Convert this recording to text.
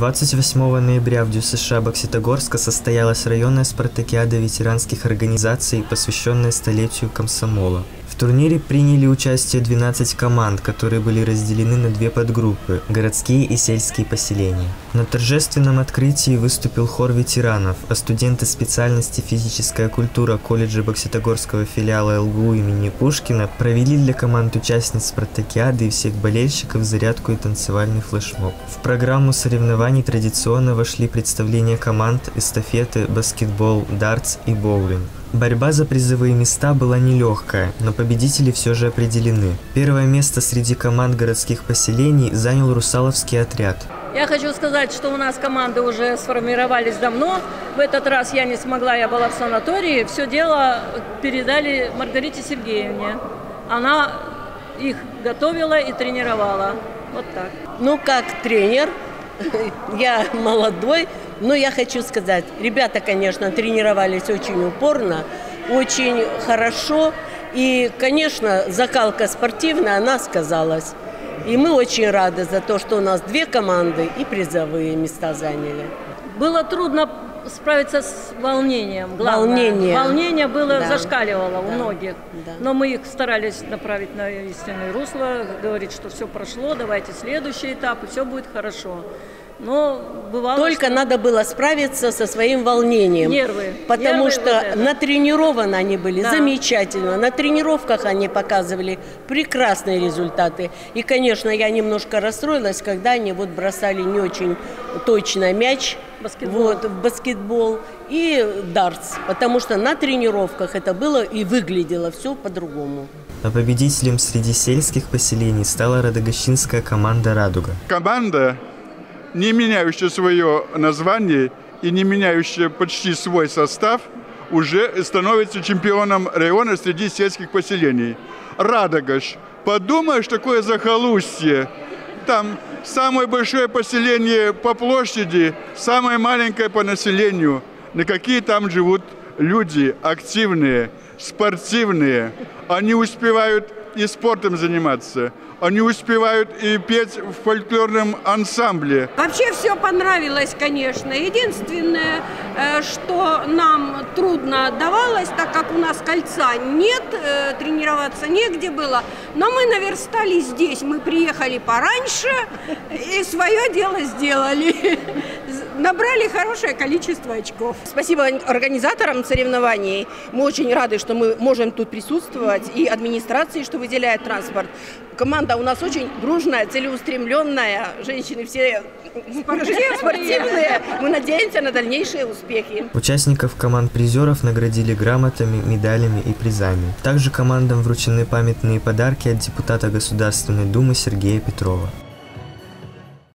28 ноября в ДЮСШ Бокситогорска состоялась районная спартакиада ветеранских организаций, посвященная столетию комсомола. Турнире приняли участие 12 команд, которые были разделены на две подгруппы – городские и сельские поселения. На торжественном открытии выступил хор ветеранов, а студенты специальности «Физическая культура» колледжа Бокситогорского филиала ЛГУ имени Пушкина провели для команд участниц спартакиады и всех болельщиков зарядку и танцевальный флешмоб. В программу соревнований традиционно вошли представления команд, эстафеты, баскетбол, дартс и боулинг. Борьба за призовые места была нелегкая, но победители все же определены. Первое место среди команд городских поселений занял Русаловский отряд. Я хочу сказать, что у нас команды уже сформировались давно. В этот раз я не смогла, я была в санатории. Все дело передали Маргарите Сергеевне. Она их готовила и тренировала. Вот так. Ну, как тренер, я молодой, но я хочу сказать, ребята, конечно, тренировались очень упорно, очень хорошо. И, конечно, закалка спортивная, она сказалась. И мы очень рады за то, что у нас две команды и призовые места заняли. Было трудно справиться с волнением. Главное. Волнение. Волнение было Да. зашкаливало у Да. многих. Да. Но мы их старались направить на истинное русло, говорить, что все прошло, давайте следующий этап, и все будет хорошо. Но бывало, Только что надо было справиться со своим волнением. Нервы. Потому Нервы что вот натренированы они были Да. замечательно. На тренировках они показывали прекрасные результаты. И, конечно, я немножко расстроилась, когда они вот бросали не очень точно мяч Баскетбол. Вот, в баскетбол и дартс. Потому что на тренировках это было и выглядело все по-другому. А победителем среди сельских поселений стала радогощинская команда «Радуга». команда, не меняющая свое название и не меняющая почти свой состав, уже становится чемпионом района среди сельских поселений. Радогаш. Подумаешь, такое захолустье. Там самое большое поселение по площади, самое маленькое по населению. На какие там живут люди активные, спортивные. Они успевают и спортом заниматься. Они успевают и петь в фольклорном ансамбле. Вообще все понравилось, конечно. Единственное, э, что нам трудно давалось, так как у нас кольца нет, э, тренироваться негде было. Но мы наверстали здесь. Мы приехали пораньше и свое дело сделали. Набрали хорошее количество очков. Спасибо организаторам соревнований. Мы очень рады, что мы можем тут присутствовать и администрации, что выделяет транспорт. Команда у нас очень дружная, целеустремленная. Женщины все спортивные. Мы надеемся на дальнейшие успехи. Участников команд призеров наградили грамотами, медалями и призами. Также командам вручены памятные подарки от депутата Государственной Думы Сергея Петрова.